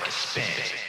like a spin.